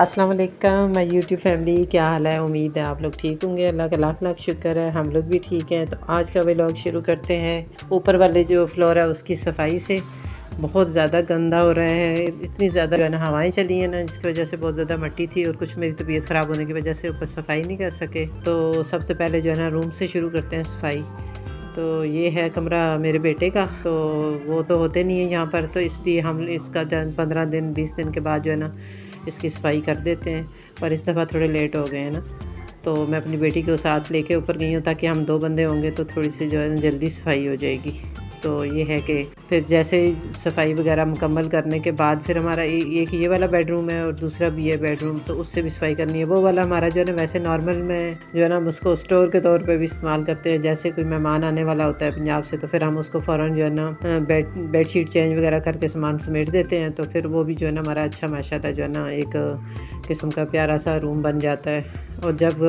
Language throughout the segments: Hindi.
अस्सलाम वालेकुम माय यूट्यूब फैमिली, क्या हाल है? उम्मीद है आप लोग ठीक होंगे। अल्लाह का लाख लाख शुक्र है, हम लोग भी ठीक हैं। तो आज का व्लॉग शुरू करते हैं। ऊपर वाले जो फ्लोर है, उसकी सफ़ाई से बहुत ज़्यादा गंदा हो रहा है। इतनी ज़्यादा जो है ना, हवाएँ चली हैं ना, जिसकी वजह से बहुत ज़्यादा मट्टी थी और कुछ मेरी तबीयत ख़राब होने की वजह से ऊपर सफ़ाई नहीं कर सके। तो सबसे पहले जो है ना रूम से शुरू करते हैं सफ़ाई। तो ये है कमरा मेरे बेटे का। तो वो तो होते नहीं है यहाँ पर तो इसलिए हम इसका पंद्रह दिन, बीस दिन के बाद जो है ना, इसकी सफ़ाई कर देते हैं। पर इस दफ़ा थोड़े लेट हो गए हैं ना। तो मैं अपनी बेटी को साथ लेके ऊपर गई हूँ ताकि हम दो बंदे होंगे तो थोड़ी सी जो है ना, जल्दी सफ़ाई हो जाएगी। तो ये है कि फिर जैसे सफ़ाई वगैरह मुकम्मल करने के बाद फिर हमारा एक ये वाला बेडरूम है और दूसरा भी है बेडरूम तो उससे भी सफ़ाई करनी है। वो वाला हमारा जो है ना, वैसे नॉर्मल में जो है ना, हम उसको स्टोर के तौर पर भी इस्तेमाल करते हैं। जैसे कोई मेहमान आने वाला होता है पंजाब से तो फिर हम उसको फ़ौर जो है ना बेड बेड शीट चेंज वगैरह करके सामान समेट देते हैं। तो फिर वो भी जो है ना, हमारा अच्छा माशा जो है ना, एक किस्म का प्यारा सा रूम बन जाता है। और जब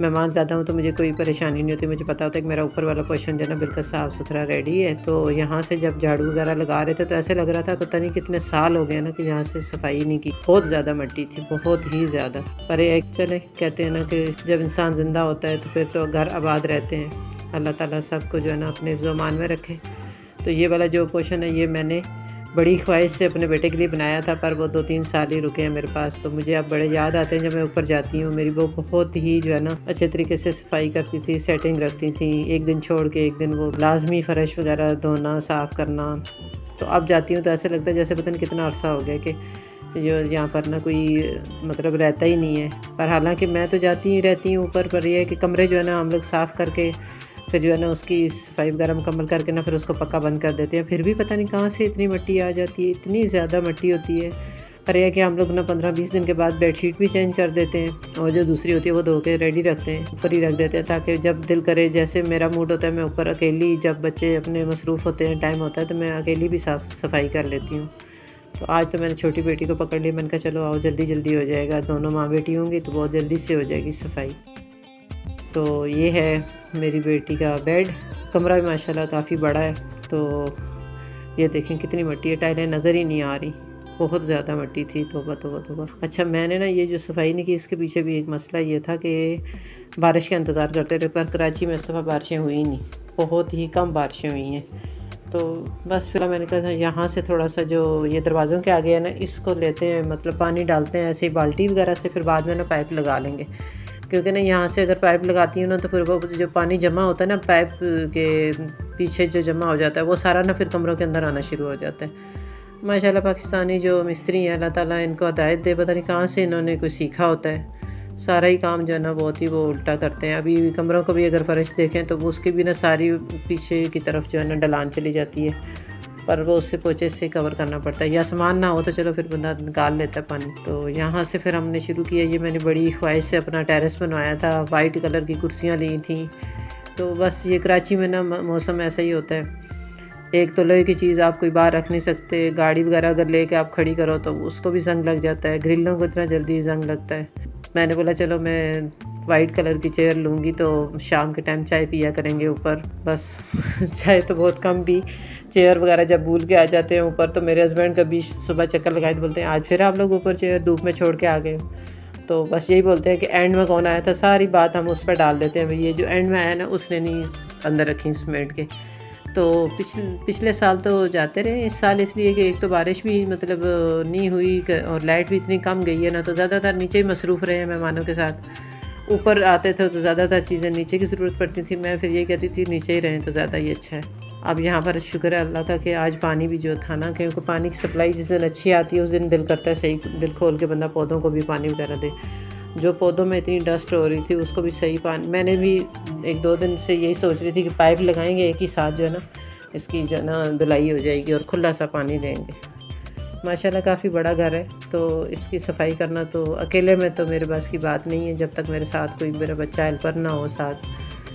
मेहमान ज़्यादा हूँ तो मुझे कोई परेशानी नहीं होती। मुझे पता होता है कि मेरा ऊपर वाला पोर्शन जो है ना बिल्कुल साफ़ सुथरा रेडी है। तो यहाँ से जब झाड़ू वगैरह लगा रहे थे तो ऐसे लग रहा था पता नहीं कितने साल हो गए ना कि यहाँ से सफ़ाई नहीं की। बहुत ज़्यादा मट्टी थी, बहुत ही ज़्यादा। पर एक चले, कहते हैं ना कि जब इंसान ज़िंदा होता है तो फिर तो घर आबाद रहते हैं। अल्लाह ताला सबको जो है ना अपने जुमान में रखे। तो ये वाला जो पोर्शन है, ये मैंने बड़ी ख्वाहिश से अपने बेटे के लिए बनाया था, पर वो दो तीन साल ही रुके हैं मेरे पास। तो मुझे अब बड़े याद आते हैं जब मैं ऊपर जाती हूँ। मेरी वो बहुत ही जो है ना, अच्छे तरीके से सफ़ाई करती थी सेटिंग रखती थी। एक दिन छोड़ के एक दिन वो लाजमी फ़र्श वगैरह धोना, साफ़ करना। तो अब जाती हूँ तो ऐसे लगता है जैसे पता नहीं कितना अरसा हो गया कि जो यहाँ पर ना कोई मतलब रहता ही नहीं है। पर हालाँकि मैं तो जाती ही रहती हूँ ऊपर, पर यह है कि कमरे जो है ना, हम लोग साफ़ करके फिर जो है ना उसकी सफ़ाई वगैरह मुकम्मल करके ना फिर उसको पक्का बंद कर देते हैं। फिर भी पता नहीं कहाँ से इतनी मिट्टी आ जाती है, इतनी ज़्यादा मिट्टी होती है। पर यह कि हम लोग ना पंद्रह बीस दिन के बाद बेडशीट भी चेंज कर देते हैं और जो दूसरी होती है वो धो के रेडी रखते हैं, ऊपर ही रख देते हैं ताकि जब दिल करे, जैसे मेरा मूड होता है मैं ऊपर अकेली जब बच्चे अपने मसरूफ़ होते हैं टाइम होता है तो मैं अकेली भी साफ़ सफ़ाई कर लेती हूँ। तो आज तो मैंने छोटी बेटी को पकड़ लिया मैंने कहा चलो आओ जल्दी जल्दी हो जाएगा, दोनों माँ बेटी होंगी तो बहुत जल्दी से हो जाएगी सफ़ाई। तो ये है मेरी बेटी का बेड कमरा भी माशाल्लाह काफ़ी बड़ा है तो ये देखें कितनी मट्टी है। टाइलें नज़र ही नहीं आ रही, बहुत ज़्यादा मट्टी थी। तोबा तोबा तोबा। अच्छा मैंने ना ये जो सफ़ाई नहीं की, इसके पीछे भी एक मसला ये था कि बारिश का इंतज़ार करते रहे पर कराची में इस दफ़ा बारिशें हुई नहीं। बहुत ही कम बारिशें हुई हैं। तो बस फिर मैंने कहा यहाँ से थोड़ा सा जो ये दरवाज़ों के आगे है ना, इसको लेते हैं मतलब पानी डालते हैं ऐसे ही बाल्टी वगैरह से, फिर बाद में ना पाइप लगा लेंगे। क्योंकि ना यहाँ से अगर पाइप लगाती हूँ ना तो फिर वो जो पानी जमा होता है ना, पाइप के पीछे जो जमा हो जाता है, वो सारा ना फिर कमरों के अंदर आना शुरू हो जाता है। माशाल्लाह पाकिस्तानी जो मिस्त्री हैं, अल्लाह ताला इनको हदायत दे, पता नहीं कहाँ से इन्होंने कुछ सीखा होता है। सारा ही काम जो है ना, बहुत ही वो उल्टा करते हैं। अभी कमरों को भी अगर फ़र्श देखें तो उसकी भी ना सारी पीछे की तरफ़ जो है ना डलान चली जाती है। पर वो उससे पोचे से कवर करना पड़ता है। या सामान ना हो तो चलो फिर बंदा निकाल लेता है पानी। तो यहाँ से फिर हमने शुरू किया। ये मैंने बड़ी ख्वाहिश से अपना टेरेस बनवाया था। वाइट कलर की कुर्सियाँ ली थी। तो बस ये कराची में ना मौसम ऐसा ही होता है। एक तो लोहे की चीज़ आप कोई बाहर रख नहीं सकते। गाड़ी वगैरह अगर लेके आप खड़ी करो तो उसको भी जंग लग जाता है। ग्रिलों को इतना जल्दी जंग लगता है। मैंने बोला, चलो मैं वाइट कलर की चेयर लूँगी तो शाम के टाइम चाय पिया करेंगे ऊपर। बस, चाय तो बहुत कम भी चेयर वगैरह जब भूल के आ जाते हैं ऊपर तो मेरे हस्बैंड कभी सुबह चक्कर लगाए तो बोलते हैं, आज फिर आप लोग ऊपर चेयर धूप में छोड़ के आ गए तो बस यही बोलते हैं कि एंड में कौन आया था? सारी बात हम उस पर डाल देते हैं। ये जो एंड में आया ना, उसने नहीं अंदर रखी सीमेंट के। तो पिछले पिछले साल तो जाते रहे। इस साल इसलिए कि एक तो बारिश भी मतलब नहीं हुई, और लाइट भी इतनी कम गई है ना तो ज़्यादातर नीचे ही मसरूफ़ रहे हैं मेहमानों के साथ। ऊपर आते थे तो ज़्यादातर चीज़ें नीचे की ज़रूरत पड़ती थी। मैं फिर ये कहती थी, नीचे ही रहें तो ज़्यादा ही अच्छा है। अब यहाँ पर शुक्र है अल्लाह का कि आज पानी भी जो था ना, क्योंकि पानी की सप्लाई जिस दिन अच्छी आती है, उस दिन दिल करता है सही दिल खोल के बंदा पौधों को भी पानी वगैरह दे। जो पौधों में इतनी डस्ट हो रही थी, उसको भी सही पानी मैंने भी एक दो दिन से यही सोच रही थी कि पाइप लगाएँगे, एक ही साथ जो है ना, इसकी जो है ना, धुलाई हो जाएगी और खुला सा पानी देंगे। माशाल्लाह काफ़ी बड़ा घर है तो इसकी सफ़ाई करना तो अकेले में तो मेरे पास की बात नहीं है, जब तक मेरे साथ कोई मेरा बच्चा हेल्पर ना हो साथ।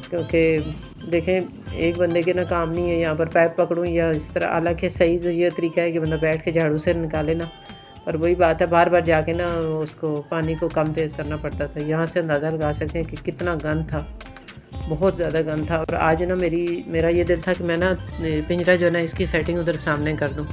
क्योंकि देखें, एक बंदे के ना काम नहीं है, यहाँ पर पैप पकड़ूँ या इस तरह, हालाँकि सही तो ये तरीका है कि बंदा बैठ के झाड़ू से निकाले ना, पर वही बात है बार बार जाके ना उसको पानी को कम तेज़ करना पड़ता था। यहाँ से अंदाज़ा लगा सकते हैं कि कितना गंद था। बहुत ज़्यादा गंद था और आज ना मेरी, मेरा ये दिल था कि मैं ना, पिंजरा जो है ना, इसकी सेटिंग उधर सामने कर दूँ।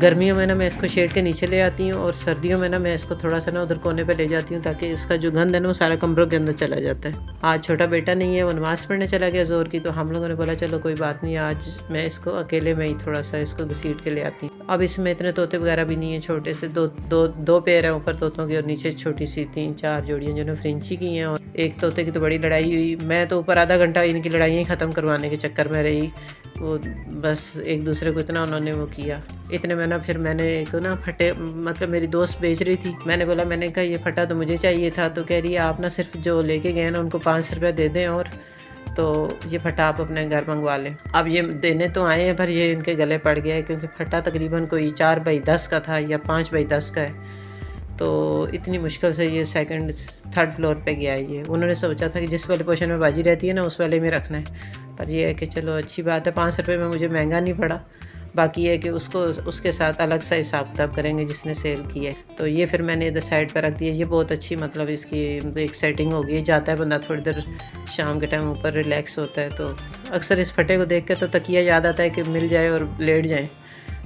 गर्मियों में ना मैं इसको शेड के नीचे ले आती हूँ और सर्दियों में ना मैं इसको थोड़ा सा ना उधर कोने पे ले जाती हूँ ताकि इसका जो गंद है ना, वो सारा कमरों के अंदर चला जाता है। आज छोटा बेटा नहीं है वो नमाज़ पढ़ने चला गया ज़ोर की तो हम लोगों ने बोला, चलो कोई बात नहीं, आज मैं इसको अकेले में ही थोड़ा सा इसको घसीट के ले आती हूँ। अब इसमें इतने तोते वगैरह भी नहीं है, छोटे से दो दो दो पेड़ हैं ऊपर तोतों की और नीचे छोटी सी तीन, चार जोड़ियाँ जो फ्रेंची की हैं और एक तोते की तो बड़ी लड़ाई हुई। मैं तो ऊपर आधा घंटा इनकी लड़ाइयाँ ख़त्म करवाने के चक्कर में रही। वो बस एक दूसरे को इतना उन्होंने वो किया। इतने में ना फिर मैंने एक ना फटे मतलब मेरी दोस्त बेच रही थी। मैंने बोला, मैंने कहा, ये फटा तो मुझे चाहिए था। तो कह रही, आप ना सिर्फ़ जो लेके गए ना, उनको पाँच रुपये दे दें और तो ये फटा आप अपने घर मंगवा लें। अब ये देने तो आए हैं, पर ये इनके गले पड़ गया है, क्योंकि फटा तकरीबन कोई चार बाई दस का था या पाँच बाई दस का है। तो इतनी मुश्किल से ये सेकंड थर्ड फ्लोर पे गया ये। उन्होंने सोचा था कि जिस वाले पोशन में बाजी रहती है ना, उस वाले में रखना है। पर ये है कि चलो, अच्छी बात है, पाँच सौ रुपये में मुझे महँगा नहीं पड़ा। बाकी है कि उसको, उसके साथ अलग सा हिसाब किताब करेंगे जिसने सेल की है। तो ये फिर मैंने इधर साइड पर रख दिया। ये बहुत अच्छी मतलब इसकी मतलब एक सेटिंग होगी जाता है बंदा थोड़ी देर शाम के टाइम ऊपर रिलैक्स होता है। तो अक्सर इस फटे को देख के तो तकिया याद आता है कि मिल जाए और लेट जाए।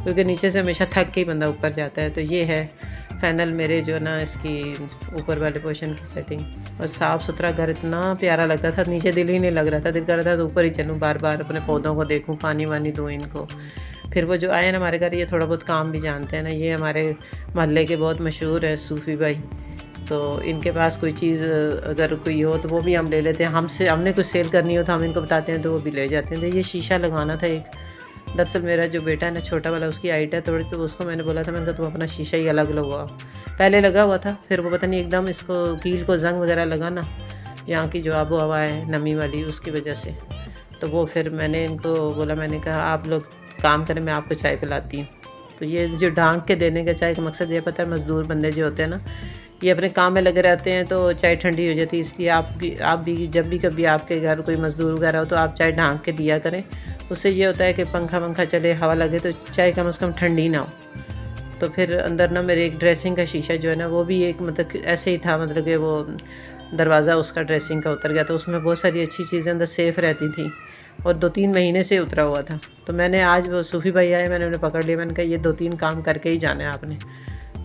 क्योंकि नीचे से हमेशा थक के ही बंदा ऊपर जाता है। तो ये है। फाइनल मेरे जो ना, इसकी ऊपर वाले पोर्शन की सेटिंग और साफ़ सुथरा घर इतना प्यारा लगता था, नीचे दिल ही नहीं लग रहा था, दिल कर रहा था तो ऊपर ही चलूँ बार बार अपने पौधों को देखूँ, पानी वानी दूँ इनको। फिर वो जो आए ना हमारे घर, ये थोड़ा बहुत काम भी जानते हैं ना, ये हमारे मोहल्ले के बहुत मशहूर है सूफ़ी भाई। तो इनके पास कोई चीज़, अगर कोई हो तो वो भी हम ले लेते हैं। हमसे, हमने कुछ सेल करनी हो तो हम इनको बताते हैं तो वो भी ले जाते हैं। तो ये शीशा लगाना था एक। दरअसल मेरा जो बेटा है ना, छोटा वाला, उसकी हाइट है थोड़ी तो उसको मैंने बोला था, मैंने कहा तुम अपना शीशा ही अलग लगवाओ पहले लगा हुआ था, फिर वो पता नहीं एकदम इसको कील को जंग वगैरह लगा ना, यहाँ की जो आबो हवा है, नमी वाली, उसकी वजह से। तो वो फिर मैंने इनको बोला, मैंने कहा, आप लोग काम करें मैं आपको चाय पिलाती हूँ। तो ये जो ढांक के देने का चाय का मकसद ये पता है, मज़दूर बंदे जो होते हैं ना ये अपने काम में लगे रहते हैं तो चाय ठंडी हो जाती है, इसलिए आप भी आप भी, जब भी कभी आपके घर कोई मज़दूर वगैरह हो तो आप चाय ढांक के दिया करें। उससे ये होता है कि पंखा, वंखा चले, हवा लगे तो चाय कम अज़ कम ठंडी ना हो। तो फिर अंदर ना मेरे एक ड्रेसिंग का शीशा जो है ना, वो भी एक मतलब ऐसे ही था मतलब कि वो दरवाज़ा उसका ड्रेसिंग का उतर गया तो उसमें बहुत सारी अच्छी चीज़ें अंदर सेफ़ रहती थी और दो तीन महीने से उतरा हुआ था। तो मैंने आज वो सूफ़ी भाई आए, मैंने उन्हें पकड़ लिया, मैंने कहा, ये दो तीन काम करके ही जाना है आपने।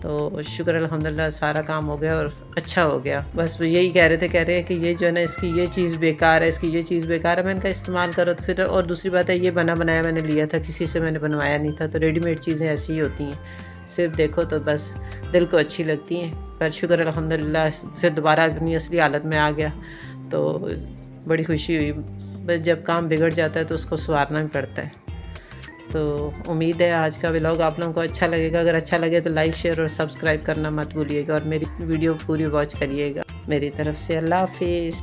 तो शुक्र अलहमदिल्ला, सारा काम हो गया और अच्छा हो गया। बस वो यही कह रहे थे, कह रहे हैं कि ये जो है ना, इसकी ये चीज़ बेकार है, इसकी ये चीज़ बेकार है मैं इनका इस्तेमाल करो तो फिर, और दूसरी बात है, ये बना बनाया मैंने लिया था, किसी से मैंने बनवाया नहीं था तो रेडीमेड चीज़ें ऐसी ही होती हैं। सिर्फ़ देखो तो बस, दिल को अच्छी लगती हैं, पर शुक्र अलहमदिल्ला, फिर दोबारा अपनी असली हालत में आ गया तो बड़ी खुशी हुई। बस जब काम बिगड़ जाता है तो उसको संवारना भी पड़ता है। तो उम्मीद है आज का व्लॉग आप लोगों को अच्छा लगेगा। अगर अच्छा लगे तो लाइक शेयर और सब्सक्राइब करना मत भूलिएगा और मेरी वीडियो पूरी वॉच करिएगा। मेरी तरफ़ से अल्लाह हाफिज़।